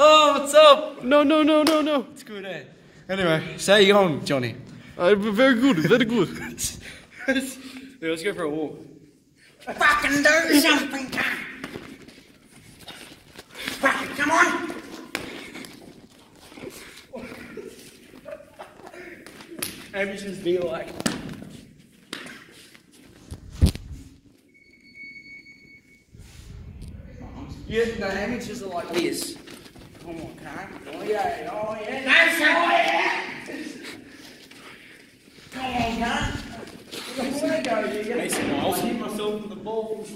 Oh, what's up? No, no, no, no, no. It's good, eh? Anyway, so how you going, Johnny? Uh, very good, very good. yeah, let's go for a walk. Fucking do something, cunt! Fucking come on! Amateurs be like. Yeah, no, amateurs are like this. Come on, cunt. Oh yeah, oh yeah. That's oh yeah! Come on, you? Mason, I'll hit myself in the balls.